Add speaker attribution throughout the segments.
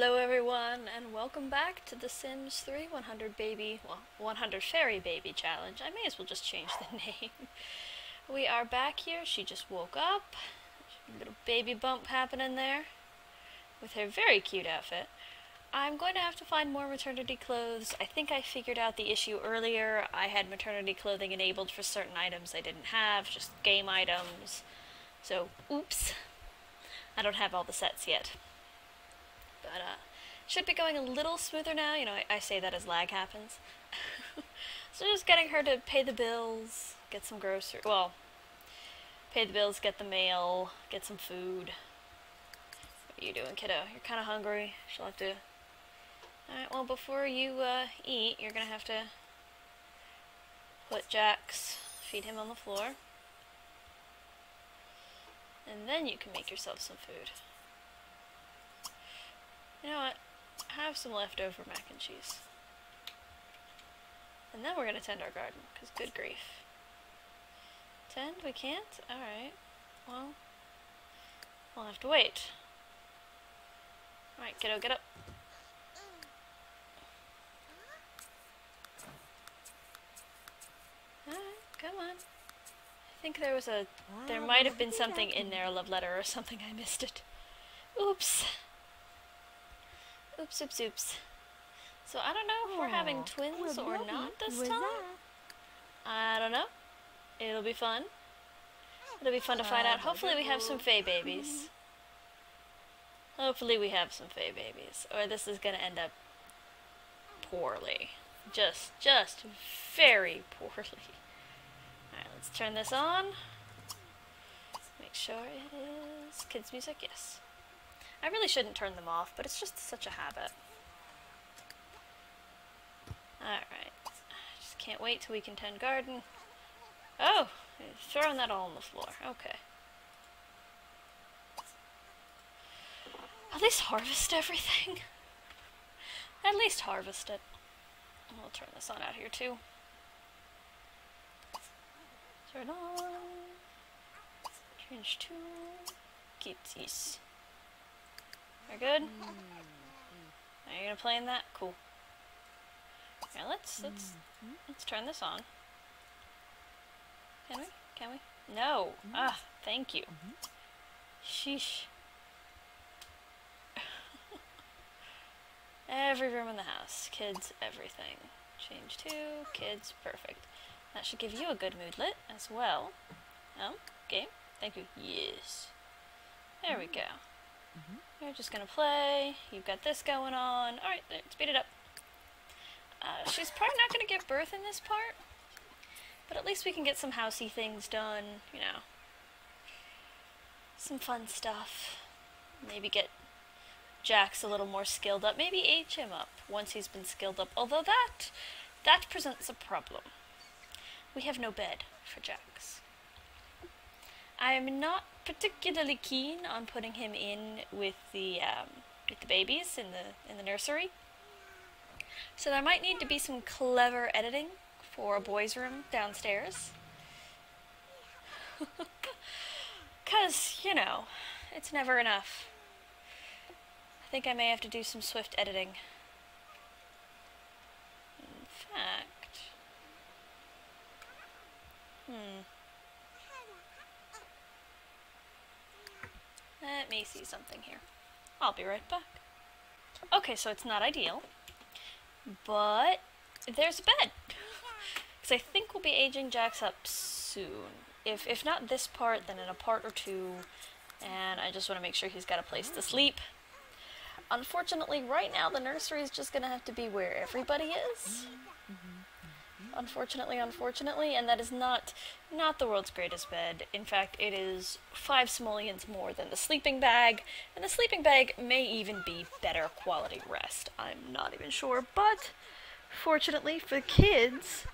Speaker 1: Hello everyone, and welcome back to The Sims 3 100 Baby, well, 100 Fairy Baby Challenge. I may as well just change the name. We are back here, she just woke up, little baby bump happening there, with her very cute outfit. I'm going to have to find more maternity clothes. I think I figured out the issue earlier. I had maternity clothing enabled for certain items I didn't have, just game items. So, oops. I don't have all the sets yet. But, uh, should be going a little smoother now. You know, I, I say that as lag happens. so just getting her to pay the bills, get some groceries. Well, pay the bills, get the mail, get some food. What are you doing, kiddo? You're kind of hungry. She'll have to... Alright, well, before you uh, eat, you're going to have to put Jax, feed him on the floor. And then you can make yourself some food. You know what? Have some leftover mac and cheese. And then we're going to tend our garden, because good grief. Tend? We can't? Alright. Well, we'll have to wait. Alright, kiddo, get up. Come on. I think there was a... There might have been something in there, a love letter or something. I missed it. Oops. Oops, oops, oops. So I don't know if we're having twins or not this time. I don't know. It'll be fun. It'll be fun to find out. Hopefully we have some Fey babies. Hopefully we have some Fey babies. Or this is gonna end up poorly. Just, just very poorly. Alright, let's turn this on. Make sure it is kids music, yes. I really shouldn't turn them off, but it's just such a habit. Alright. Just can't wait till we can tend garden. Oh! Throwing that all on the floor. Okay. At least harvest everything. At least harvest it. We'll turn this on out here too. Turn on. Change to Get kitties. We're good? Are you gonna play in that? Cool. Yeah, let's let's let's turn this on. Can we? Can we? No. Ah, thank you. Sheesh. Every room in the house. Kids, everything. Change to kids, perfect. That should give you a good moodlet as well. Oh, game. Thank you. Yes. There we go. You're just gonna play. You've got this going on. Alright, let's speed it up. Uh, she's probably not gonna give birth in this part. But at least we can get some housey things done, you know. Some fun stuff. Maybe get Jax a little more skilled up. Maybe age him up once he's been skilled up. Although that, that presents a problem. We have no bed for Jax. I am not particularly keen on putting him in with the um, with the babies in the in the nursery. So there might need to be some clever editing for a boys' room downstairs. Cause, you know, it's never enough. I think I may have to do some swift editing. In fact... Hmm. Let me see something here. I'll be right back. Okay, so it's not ideal, but there's a bed. Because I think we'll be aging Jax up soon. If, if not this part, then in a part or two. And I just want to make sure he's got a place to sleep. Unfortunately, right now the nursery is just going to have to be where everybody is. Unfortunately, unfortunately, and that is not not the world's greatest bed. In fact, it is five simoleons more than the sleeping bag, and the sleeping bag may even be better quality rest. I'm not even sure, but fortunately for kids,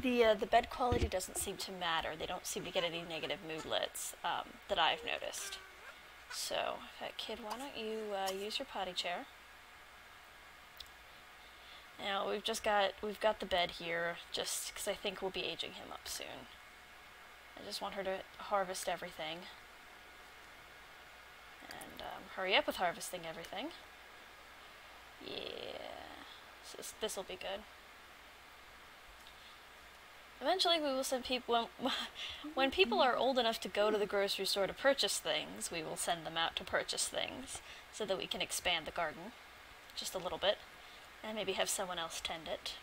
Speaker 1: the uh, the bed quality doesn't seem to matter. They don't seem to get any negative moodlets um, that I've noticed. So, kid, why don't you uh, use your potty chair? Now we've just got we've got the bed here, just because I think we'll be aging him up soon. I just want her to harvest everything, and um, hurry up with harvesting everything. Yeah. This will be good. Eventually, we will send people when, when people are old enough to go to the grocery store to purchase things. We will send them out to purchase things so that we can expand the garden just a little bit, and maybe have someone else tend it.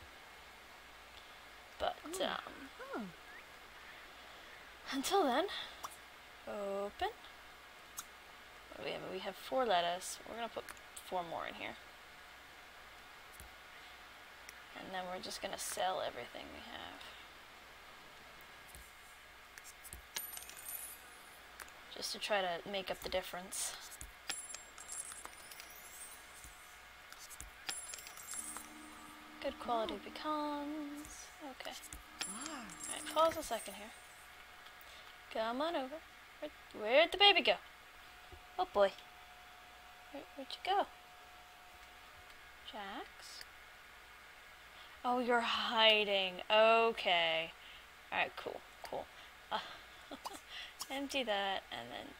Speaker 1: But um, until then, open. What do we have? We have four lettuce. We're gonna put four more in here. And then we're just gonna sell everything we have. just to try to make up the difference. Good quality pecans. Okay. Alright, pause a second here. Come on over. Where, where'd the baby go? Oh boy. Where, where'd you go? Jax? Oh, you're hiding. Okay. Alright, cool, cool. Uh, Empty that and then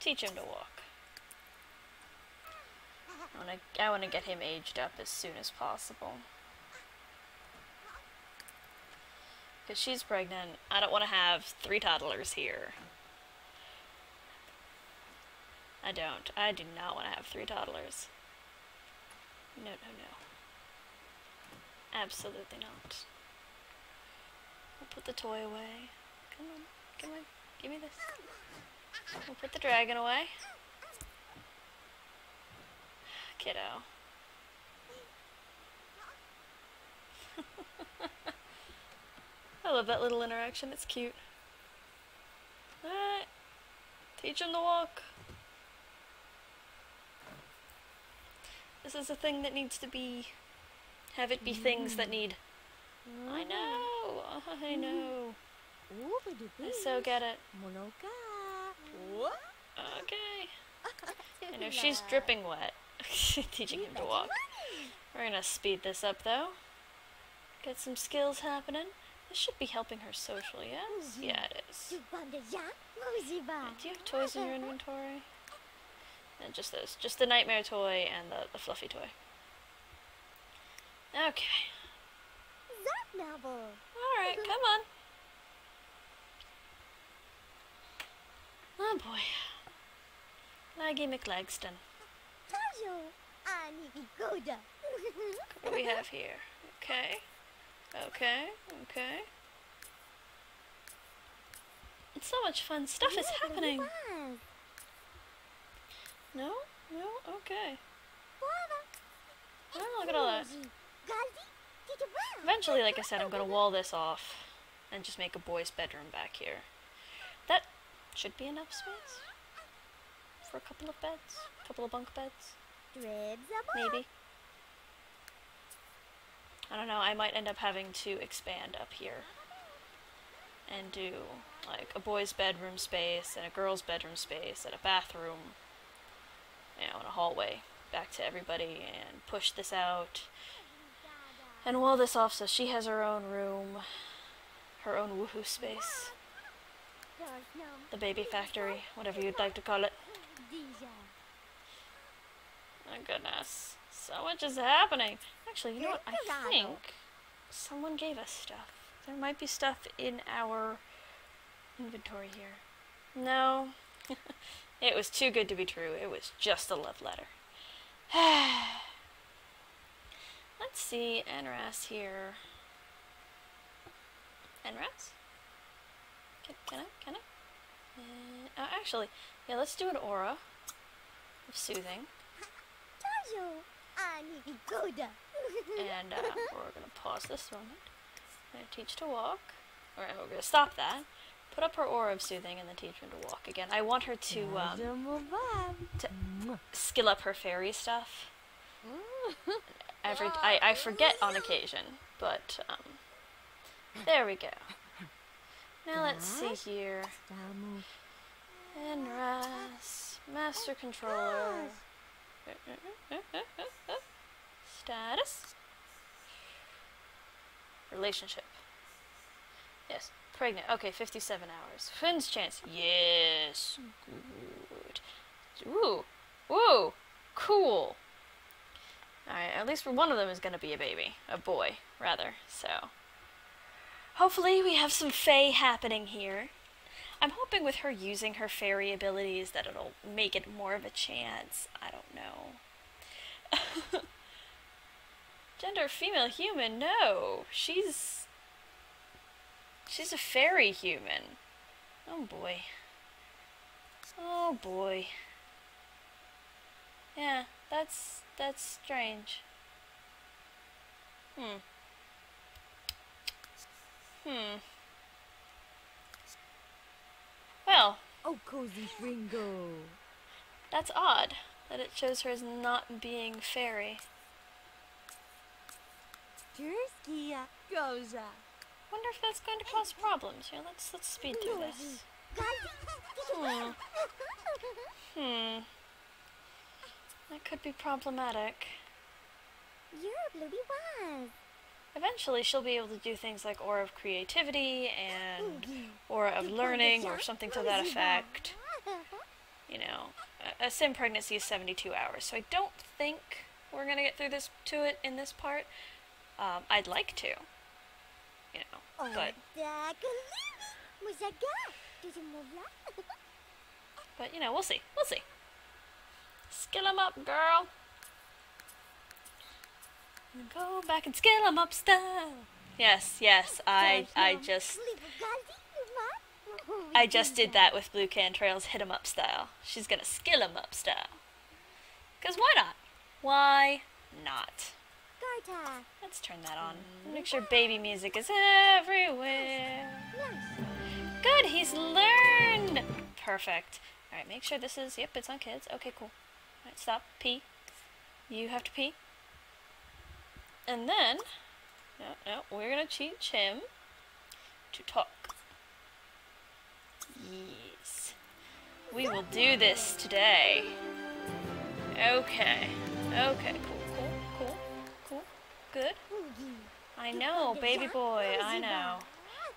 Speaker 1: teach him to walk. I want to I want to get him aged up as soon as possible. Because she's pregnant. I don't want to have three toddlers here. I don't. I do not want to have three toddlers. No, no, no. Absolutely not. I'll put the toy away. Come on. Come on, give me this. We'll put the dragon away. Kiddo. I love that little interaction, it's cute. Alright. Teach him to walk. This is a thing that needs to be... Have it be things that need... Mm. I know! I mm-hmm. know. I so get it. Okay. I know she's dripping wet. Teaching him to walk. We're gonna speed this up though. Get some skills happening. This should be helping her socially, yes? Yeah, it is. do you have toys in your inventory? And just those. Just the nightmare toy and the, the fluffy toy. Okay. Alright, come on. Oh boy. Maggie McLagston. what do we have here? Okay. Okay. Okay. It's so much fun stuff is happening. No? No? Okay. Oh, look at all that. Eventually, like I said, I'm going to wall this off and just make a boy's bedroom back here. That should be enough space for a couple of beds, a couple of bunk beds. Maybe. I don't know, I might end up having to expand up here and do like a boy's bedroom space and a girl's bedroom space and a bathroom, you know, and a hallway back to everybody and push this out and wall this off so she has her own room, her own woohoo space. The baby factory, whatever you'd like to call it. My goodness. So much is happening. Actually, you know what? I think someone gave us stuff. There might be stuff in our inventory here. No. it was too good to be true. It was just a love letter. Let's see NRaas here. NRaas? Can, can I? Can I? Uh, oh, actually, yeah, let's do an aura of soothing. and uh, we're going to pause this moment. I'm going to teach to walk. All right, we're going to stop that. Put up her aura of soothing and then teach her to walk again. I want her to, um, to skill up her fairy stuff. Every I, I forget on occasion, but um, there we go. Now let's see here. NRaas, Master Controller. Status. Relationship. Yes. Pregnant. Okay, 57 hours. Twins chance. Yes. Good. Ooh. Ooh. Cool. Alright, at least one of them is going to be a baby. A boy, rather. So, hopefully we have some Fae happening here. I'm hoping with her using her fairy abilities that it'll make it more of a chance. I don't know. Gender female human, no. She's She's a fairy human. Oh boy. Oh boy. Yeah, that's that's strange. Hmm. Hmm. Well.
Speaker 2: Oh, cozy Ringo.
Speaker 1: That's odd that it shows her as not being fairy.
Speaker 2: Turskia Goza.
Speaker 1: Wonder if that's going to cause problems. Here, let's let's speed through this. Hmm. Hmm. That could be problematic.
Speaker 2: You're a Bluey was.
Speaker 1: Eventually, she'll be able to do things like Aura of Creativity and Aura of Learning or something to that effect. You know, a, a sim pregnancy is 72 hours, so I don't think we're going to get through this to it in this part. Um, I'd like to, you know, but but you know, we'll see. We'll see. Skill 'em up, girl. Go back and skill 'em up style. Yes, yes, I I just I just did that with Blu Cantrell's hit 'em up style. She's gonna skill 'em up style. Cause why not? Why not? Let's turn that on. Make sure baby music is everywhere. Good, he's learned! Perfect. Alright, make sure this is, yep, it's on kids. Okay, cool. Alright, stop. Pee. You have to pee. And then, no, no, we're gonna teach him to talk. Yes. We will do this today. Okay. Okay, cool, cool, cool, cool. Good. I know, baby boy, I know.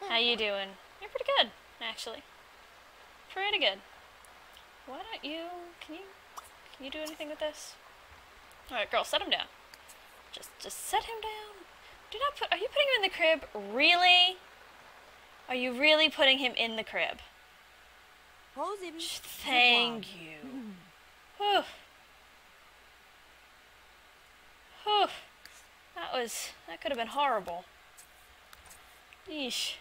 Speaker 1: How you doing? You're pretty good, actually. Pretty good. Why don't you, can you, can you do anything with this? Alright, girl, set him down. Just, just set him down. Do not put, are you putting him in the crib? Really? Are you really putting him in the crib? Thank you. Whew. Whew. That was, that could have been horrible. Yeesh.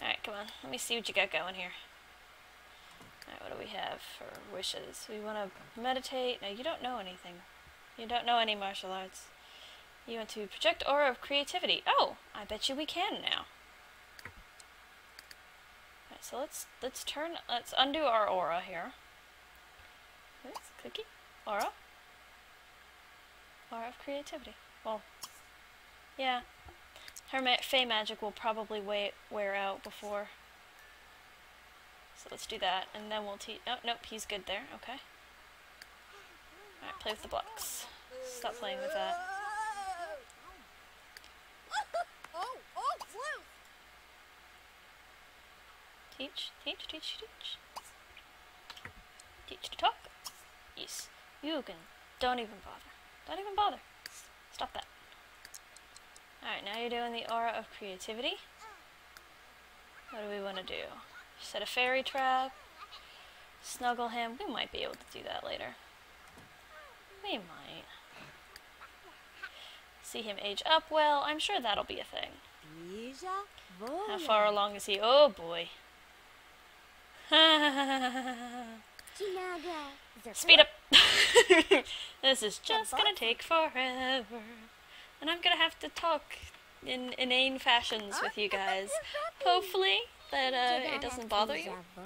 Speaker 1: Alright, come on. Let me see what you got going here. Alright, what do we have for wishes? We want to meditate. No, you don't know anything. You don't know any martial arts. You want to project aura of creativity. Oh, I bet you we can now. Alright, so let's let's turn let's undo our aura here. Oops, cookie. Aura. Aura of creativity. Well, yeah. Her ma Fey magic will probably wait, wear out before. So let's do that, and then we'll teach. Oh, nope, he's good there. Okay. Alright, play with the blocks. Stop playing with that. Teach, teach, teach, teach. Teach to talk. Yes. You can. Don't even bother. Don't even bother. Stop that. Alright, now you're doing the aura of creativity. What do we want to do? Set a fairy trap. Snuggle him. We might be able to do that later. We might. See him age up well. I'm sure that'll be a thing. How far along is he? Oh boy. Speed up. this is just gonna take forever. And I'm gonna have to talk in inane fashions with you guys. Hopefully that uh, it doesn't bother you.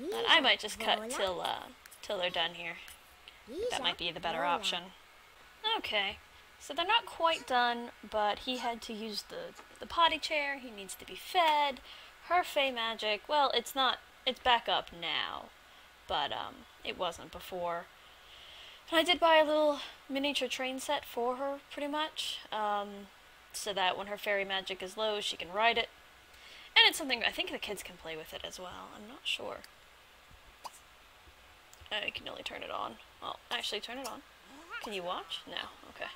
Speaker 1: but I might just cut till uh, till they're done here. That might be the better option. Okay, so they're not quite done, but he had to use the, the potty chair. He needs to be fed. Her Fey magic, well, it's not, it's back up now, but um, it wasn't before. And I did buy a little miniature train set for her, pretty much, um, so that when her fairy magic is low, she can ride it. And it's something, I think the kids can play with it as well. I'm not sure. I can only turn it on. Well, actually turn it on. Can you watch? No. Okay.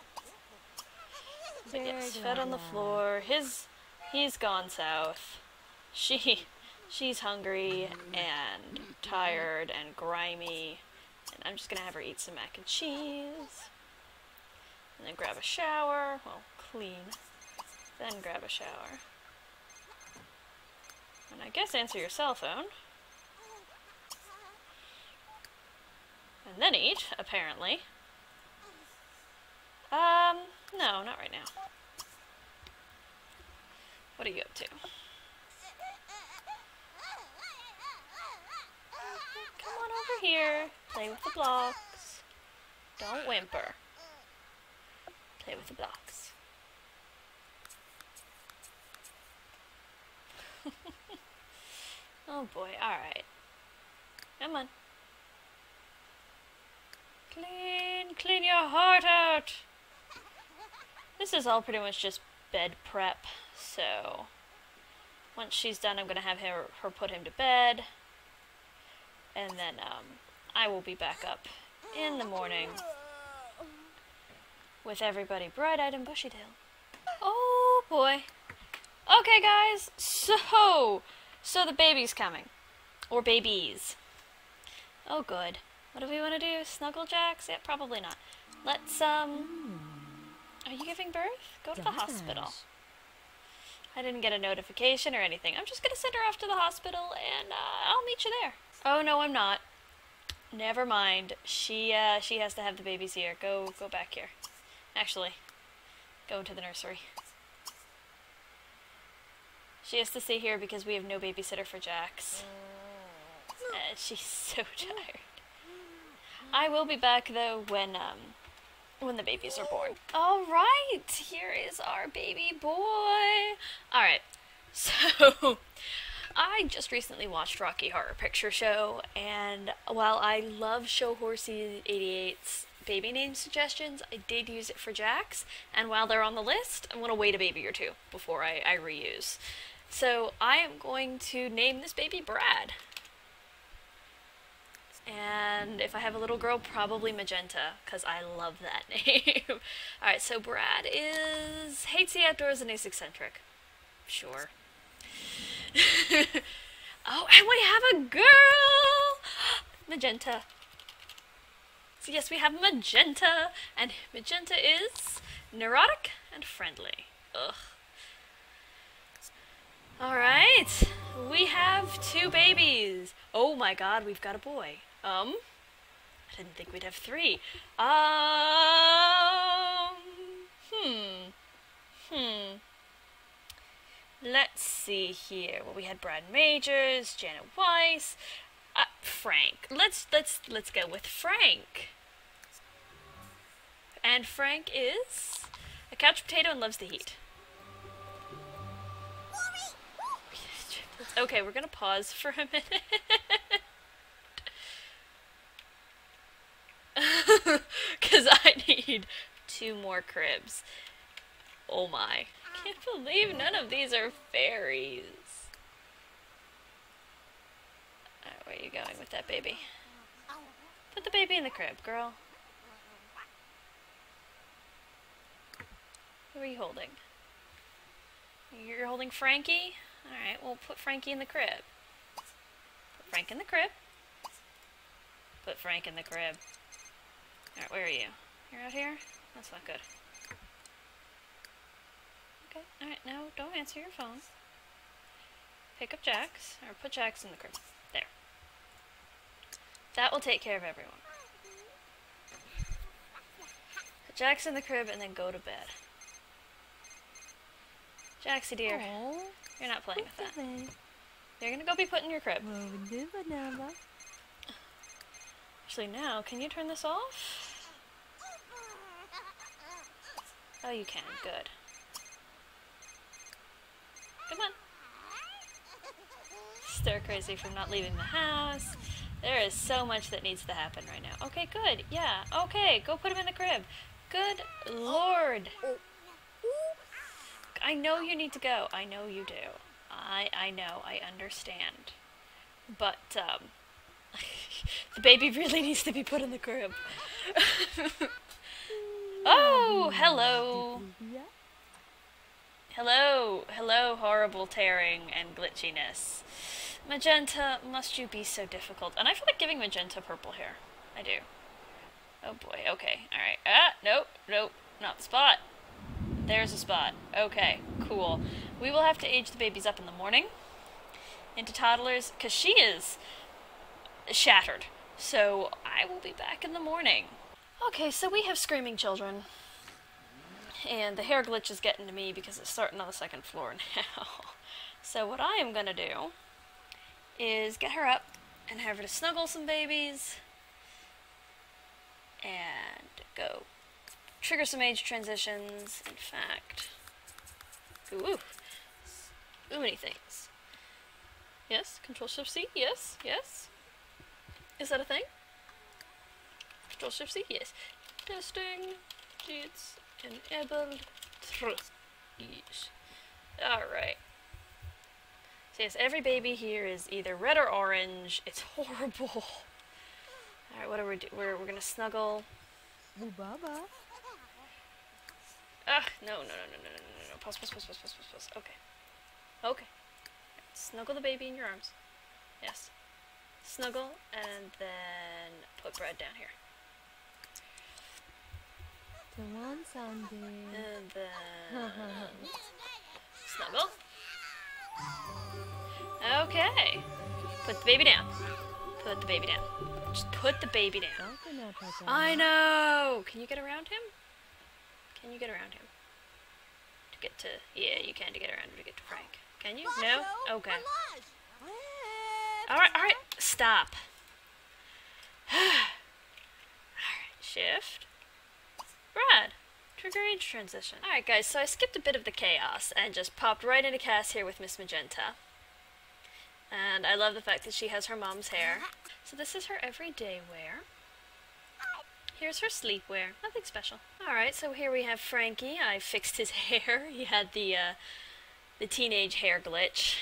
Speaker 1: But yes, fed on the floor. His, he's gone south. She, she's hungry and tired and grimy, and I'm just gonna have her eat some mac and cheese, and then grab a shower. Well, clean, then grab a shower, and I guess answer your cell phone, and then eat. Apparently. Um, no, not right now. What are you up to? Come on over here. Play with the blocks. Don't whimper. Play with the blocks. oh boy, alright. Come on. Clean, clean your heart out. This is all pretty much just bed prep, so once she's done, I'm gonna have her, her put him to bed, and then um, I will be back up in the morning with everybody bright-eyed and bushy-tailed. Oh boy. Okay, guys. So, so the baby's coming, or babies. Oh, good. What do we want to do? Snuggle Jax? Yeah, probably not. Let's um. Are you giving birth? Go to the hospital. I didn't get a notification or anything. I'm just gonna send her off to the hospital and uh, I'll meet you there. Oh no, I'm not. Never mind. She uh, she has to have the babies here. Go go back here. Actually, go into the nursery. She has to stay here because we have no babysitter for Jax. Uh, she's so tired. I will be back though when um when the babies are born. All right, here is our baby boy. All right, so I just recently watched Rocky Horror Picture Show, and while I love Show Horsey 88's baby name suggestions, I did use it for Jax, and while they're on the list, I'm gonna wait a baby or two before I, I reuse. So I am going to name this baby Brad. And if I have a little girl, probably Magenta, because I love that name. Alright, so Brad is. hates the outdoors and is eccentric. Sure. oh, and we have a girl! Magenta. So, yes, we have Magenta, and Magenta is neurotic and friendly. Ugh. Alright, we have two babies. Oh my god, we've got a boy. Um, I didn't think we'd have three. Um, hmm, hmm. Let's see here. Well, we had Brad Majors, Janet Weiss, uh, Frank. Let's let's let's go with Frank. And Frank is a couch potato and loves the heat. Okay, we're gonna pause for a minute. Because I need two more cribs. Oh my. Can't believe none of these are fairies. Where are you going with that baby? Put the baby in the crib, girl. Who are you holding? You're holding Frankie? Alright, we'll put Frankie in the crib. Put Frank in the crib. Put Frank in the crib. Alright, where are you? You're out here? That's not good. Okay, alright, now don't answer your phone. Pick up Jax, or put Jax in the crib. There. That will take care of everyone. Put Jax in the crib and then go to bed. Jaxie dear,
Speaker 2: Oh,
Speaker 1: you're not playing with that.
Speaker 2: that.
Speaker 1: You're gonna go be put in your crib. Actually, now, can you turn this off? Oh, you can. Good. Come on. Stir crazy from not leaving the house. There is so much that needs to happen right now. Okay, good. Yeah. Okay, go put him in the crib. Good lord. I know you need to go. I know you do. I I know. I understand. But um the baby really needs to be put in the crib. Oh, hello. Hello, hello, horrible tearing and glitchiness. Magenta, must you be so difficult? And I feel like giving Magenta purple hair. I do. Oh boy, okay, alright. Ah, nope, nope, not the spot. There's a spot. Okay, cool. We will have to age the babies up in the morning into toddlers, because she is shattered. So I will be back in the morning. Okay, so we have screaming children. And the hair glitch is getting to me because it's starting on the second floor now. so what I am going to do is get her up and have her to snuggle some babies and go trigger some age transitions. In fact, ooh, ooh, many things. Yes, Control Shift C. Yes, yes. Is that a thing? Control Shift C. Yes. Testing. It's enabled. Trust. Yes. All right. So yes, every baby here is either red or orange. It's horrible. All right, what are we do? We're we're gonna snuggle.
Speaker 2: Bubaba.
Speaker 1: Ugh, no, no, no, no, no, no, no, no. Pause, pause, pause, pause, pause, pause, pause. Okay. Okay. Snuggle the baby in your arms. Yes. Snuggle, and then put Brad down here.
Speaker 2: Come on, Sunday.
Speaker 1: And then snuggle. Okay. Put the baby down. Put the baby down. Just put the baby down. I know. Can you get around him? Can you get around him? To get to yeah, you can to get around him to get to Frank. Can you? No. Okay. All right. All right. Stop. all right. Shift. Brad. Trigger age transition. All right, guys. So I skipped a bit of the chaos and just popped right into CAS here with Miss Magenta. And I love the fact that she has her mom's hair. So this is her everyday wear. Here's her sleepwear. Nothing special. Alright, so here we have Frankie. I fixed his hair. He had the, uh, the teenage hair glitch.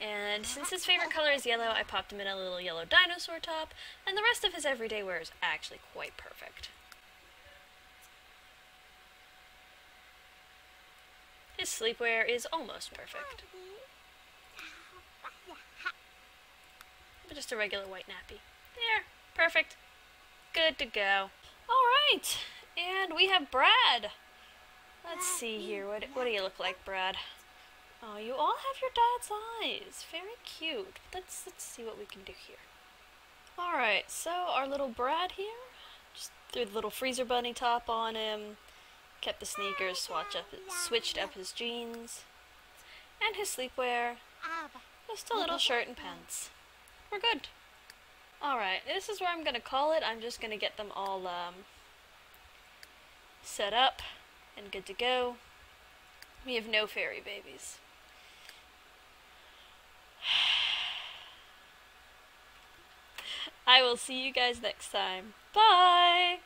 Speaker 1: And since his favorite color is yellow, I popped him in a little yellow dinosaur top, and the rest of his everyday wear is actually quite perfect. His sleepwear is almost perfect. But just a regular white nappy. There, perfect. Good to go. Alright, and we have Brad. Let's see here. What, what do you look like, Brad? Oh, you all have your dad's eyes. Very cute. Let's, let's see what we can do here. Alright, so our little Brad here. Just threw the little freezer bunny top on him. Kept the sneakers, swatch up, switched up his jeans. And his sleepwear. Just a little shirt and pants. We're good. Alright, this is where I'm gonna call it. I'm just gonna get them all um, set up and good to go. We have no fairy babies. I will see you guys next time. Bye!